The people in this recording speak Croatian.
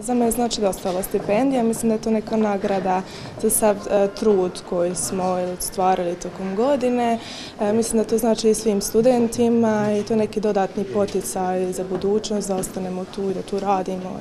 Za me znači dosta ova stipendija, mislim da je to neka nagrada za sav e, trud koji smo stvarili tokom godine. E, mislim da to znači i svim studentima i to neki dodatni poticaj za budućnost, da ostanemo tu i da tu radimo.